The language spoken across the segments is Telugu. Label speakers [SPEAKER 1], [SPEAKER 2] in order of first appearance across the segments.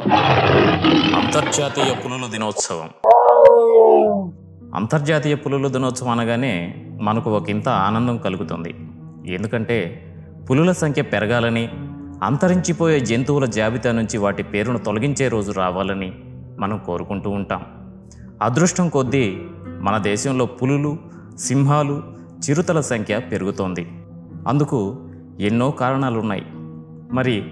[SPEAKER 1] అంతర్జాతీయ పులుల దినోత్సవం. అంతర్జాతీయ పులుల దినోత్సవం అనగానే మనకు ఒక ఇంత ఆనందం కలుగుతుంది. ఎందుకంటే పులుల సంఖ్య పెరగాలని అంతరించిపోయే జంతువుల జాబితా నుంచి వాటి పేరును తొలగించే రోజు రావాలని మనం కోరుకుంటూ ఉంటాం. అదృష్టం కొద్దీ మన దేశంలో పులులు సింహాలు చిరుతల సంఖ్య పెరుగుతోంది. అందుకు ఎన్నో కారణాలున్నాయి. మరి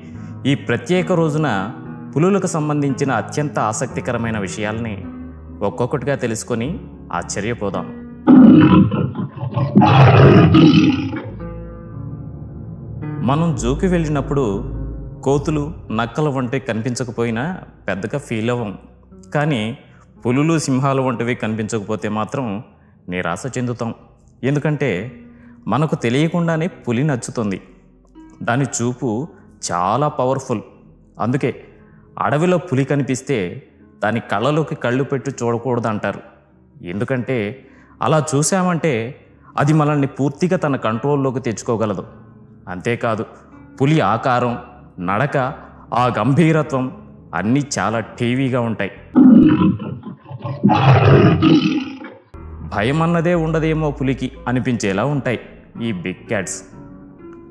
[SPEAKER 1] ఈ ప్రత్యేక రోజున పులులకు సంబంధించిన అత్యంత ఆసక్తికరమైన విషయాల్ని ఒక్కొక్కటిగా తెలుసుకొని ఆశ్చర్యపోదాం. మనం జూకి వెళ్ళినప్పుడు కోతులు నక్కలు వంటివి కనిపించకపోయినా పెద్దగా ఫీల్ అవ్వం. కానీ పులులు సింహాలు వంటివి కనిపించకపోతే మాత్రం నిరాశ చెందుతాం. ఎందుకంటే మనకు తెలియకుండానే పులి నచ్చుతుంది. దాని చూపు చాలా పవర్ఫుల్. అందుకే అడవిలో పులి కనిపిస్తే దాని కళ్ళలోకి కళ్ళు పెట్టి చూడకూడదు అంటారు ఎందుకంటే అలా చూసామంటే అది మనల్ని పూర్తిగా తన కంట్రోల్లోకి తెచ్చుకోగలదు. అంతేకాదు పులి ఆకారం నడక ఆ గంభీరత్వం అన్నీ చాలా టీవీగా ఉంటాయి. భయం అన్నదే ఉండదేమో పులికి అనిపించేలా ఉంటాయి ఈ బిగ్ క్యాట్స్.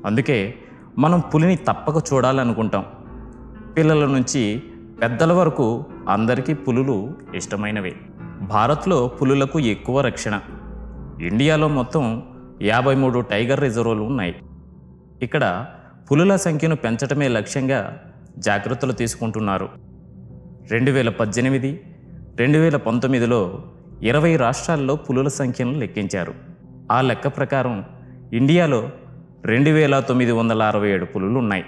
[SPEAKER 1] అందుకే మనం పులిని తప్పక చూడాలనుకుంటాం. పిల్లల నుంచి పెద్దల వరకు అందరికీ పులులు ఇష్టమైనవే. భారత్లో పులులకు ఎక్కువ రక్షణ. ఇండియాలో మొత్తం యాభై మూడు టైగర్ రిజర్వులు ఉన్నాయి. ఇక్కడ పులుల సంఖ్యను పెంచడమే లక్ష్యంగా జాగ్రత్తలు తీసుకుంటున్నారు. రెండు వేల పద్దెనిమిది రెండు వేల పంతొమ్మిదిలో ఇరవై రాష్ట్రాల్లో పులుల సంఖ్యను లెక్కించారు. ఆ లెక్క ప్రకారం ఇండియాలో రెండు వేల తొమ్మిది వందల అరవై ఏడు పులులు ఉన్నాయి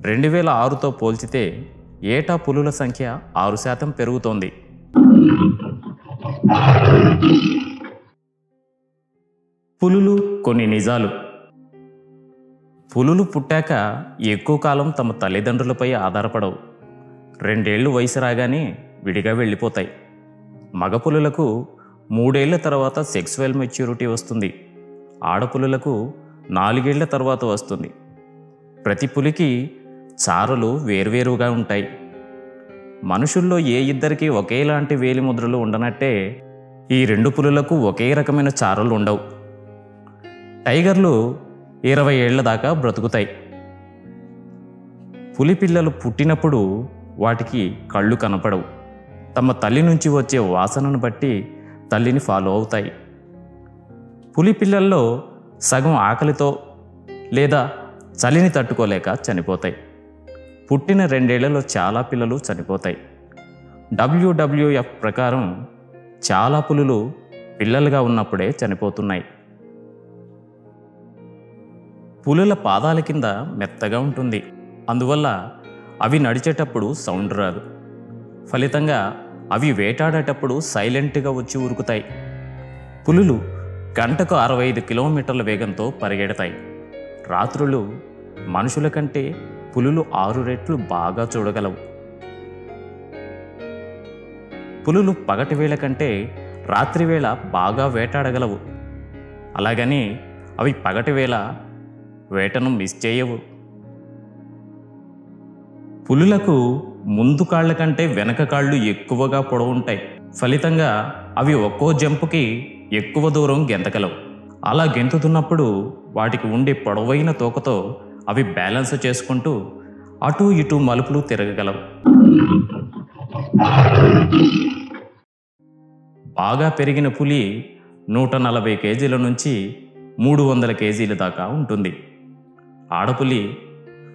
[SPEAKER 1] రెండు వేల ఆరుతో పోల్చితే ఏటా పులుల సంఖ్య ఆరు శాతం పెరుగుతోంది. పులులు కొన్ని నిజాలు. పులులు పుట్టాక ఎక్కువ కాలం తమ తల్లిదండ్రులపై ఆధారపడవు. రెండేళ్ళు వయసు రాగానే విడిగా వెళ్ళిపోతాయి. మగ పులులకు మూడేళ్ళ తర్వాత సెక్సువల్ మెచ్యూరిటీ వస్తుంది. ఆడపులులకు నాలుగేళ్ళ తర్వాత వస్తుంది. ప్రతి పులికి చారలు వేర్వేరుగా ఉంటాయి. మనుషుల్లో ఏ ఇద్దరికి ఒకేలాంటి వేలిముద్రలు ఉండనట్టే ఈ రెండు పులులకు ఒకే రకమైన చారలు ఉండవు. టైగర్లు ఇరవై ఏళ్ళ దాకా బ్రతుకుతాయి. పులి పిల్లలు పుట్టినప్పుడు వాటికి కళ్ళు కనపడవు. తమ తల్లి నుంచి వచ్చే వాసనను బట్టి తల్లిని ఫాలో అవుతాయి. పులి పిల్లల్లో సగం ఆకలితో లేదా చలిని తట్టుకోలేక చనిపోతాయి. పుట్టిన రెండేళ్ళలో చాలా పిల్లలు చనిపోతాయి. డబ్ల్యూడబ్ల్యూఎఫ్ ప్రకారం చాలా పులులు పిల్లలుగా ఉన్నప్పుడే చనిపోతున్నాయి. పులుల పాదాల కింద మెత్తగా ఉంటుంది. అందువల్ల అవి నడిచేటప్పుడు సౌండ్ రాదు. ఫలితంగా అవి వేటాడేటప్పుడు సైలెంట్గా వచ్చి ఉరుకుతాయి. పులులు గంటకు అరవై ఐదు కిలోమీటర్ల వేగంతో పరిగెడతాయి. రాత్రులు మనుషుల కంటే పులులు ఆరు రెట్లు బాగా చూడగలవు. పులులు పగటి వేళ కంటే రాత్రి వేళ బాగా వేటాడగలవు. అలాగని అవి పగటి వేళ వేటను మిస్ చేయవు. పులులకు ముందు కాళ్ళ కంటే వెనక కాళ్ళు ఎక్కువగా పొడవుంటాయి. ఫలితంగా అవి ఒక్కో జంపుకి ఎక్కువ దూరం గెంతగలవు. అలా గెంతుతున్నప్పుడు వాటికి ఉండే పొడవైన తోకతో అవి బ్యాలెన్స్ చేసుకుంటూ అటు ఇటు మలుపులు తిరగగలవు. బాగా పెరిగిన పులి నూట నలభై కేజీల నుంచి మూడు వందల కేజీల దాకా ఉంటుంది. ఆడపులి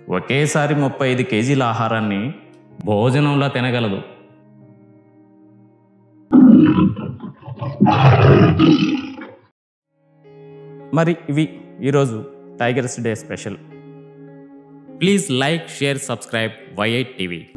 [SPEAKER 1] ఒకేసారి ముప్పై ఐదు కేజీల ఆహారాన్ని భోజనంలా తినగలదు. మరి ఇవి ఈరోజు tigers day special. Please like, share, subscribe Y8 TV.